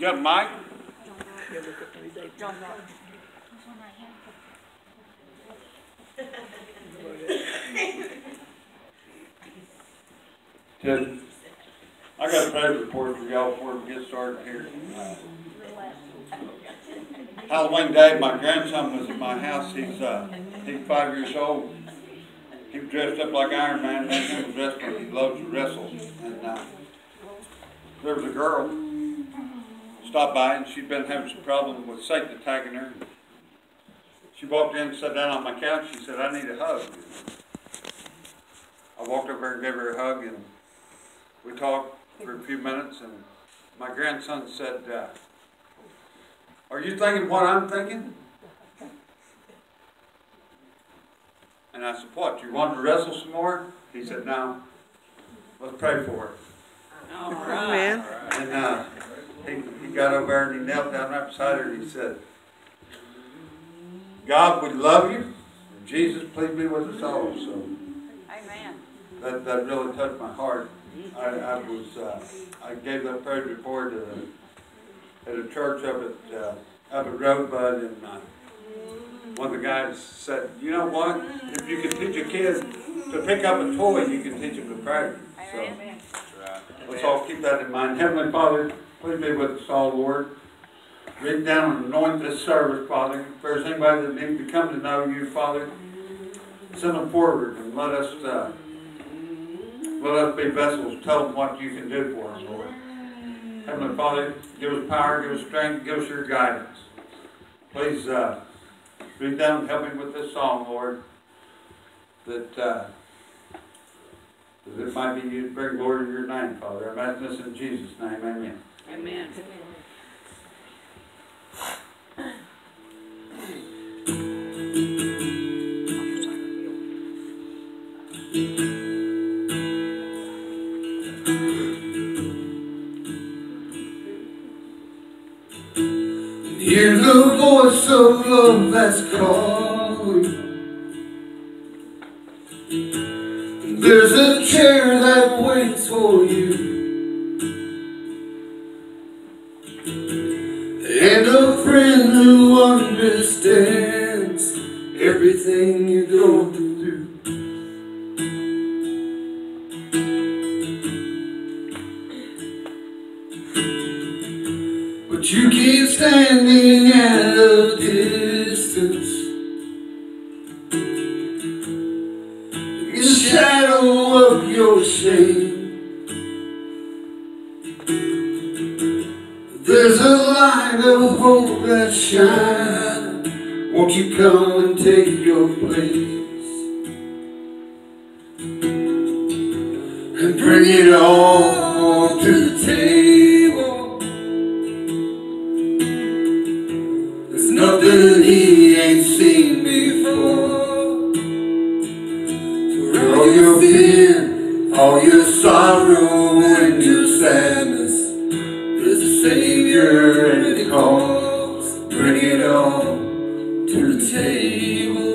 You got a mic? Ted, I got a praise report for y'all before we get started here. Halloween day, my grandson was at my house. He's uh, he's five years old. He was dressed up like Iron Man. That's was wrestling. He loves to wrestle. And uh, there was a girl stopped by, and she'd been having some problem with Satan attacking her. She walked in, sat down on my couch. She said, "I need a hug." I walked over and gave her a hug, and we talked for a few minutes. And my grandson said. Uh, are you thinking what I'm thinking? And I said, What? You want to wrestle some more? He said, No. Let's pray for her. All right. And uh, he, he got over there and he knelt down right beside her and he said, God, we love you. Jesus, please be with us all. So Amen. that, that really touched my heart. I, I was uh, I gave that prayer report at a, at a church up at uh, up at Rosebud, and uh, one of the guys said, "You know what? If you can teach a kid to pick up a toy, you can teach them to pray." So Amen. let's all keep that in mind. Heavenly Father, please be with us all, Lord. Reach down and anoint this service, Father. If there's anybody that needs to come to know you, Father, send them forward and let us uh, let us be vessels. Tell them what you can do for us, Lord. Heavenly Father, give us power, give us strength, give us your guidance. Please uh, reach down and help me with this song, Lord, that, uh, that it might be you to bring glory to your name, Father. I'm asking this in Jesus' name, amen. Amen. Hear the voice of love that's calling. There's a chair that waits for you. Understands everything you're going through. But you keep standing at a distance In the shadow of your shame There's a light of hope that shines. Won't you come and take your place? And bring it all to the table. There's nothing he ain't seen before. For all your fear, all your sorrow, Bring it all to the table.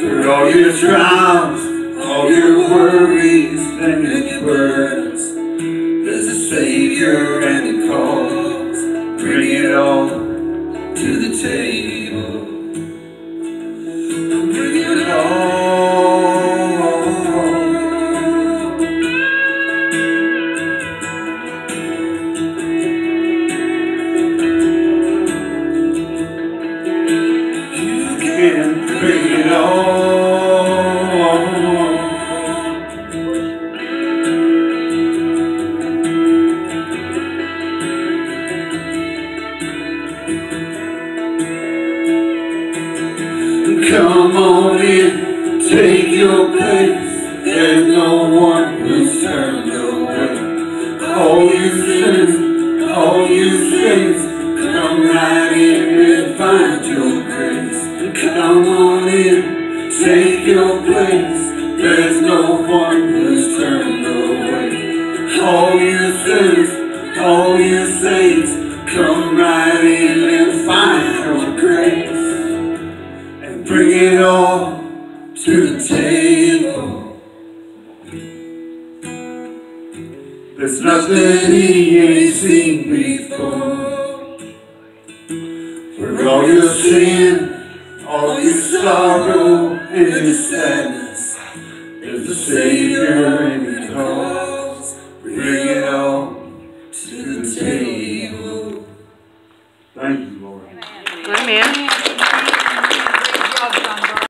For all your trials, all your worries and your burdens, there's a Savior and He calls. Bring it all to the table. Your place. There's no one who's turned away. All you sinners, all you saints, come right in and find your grace. Come on in, take your place. There's no one who's turned away. All you sinners, all you saints, come Seen before. For all your sin, all your sorrow, and your sadness, there's a Savior and He calls.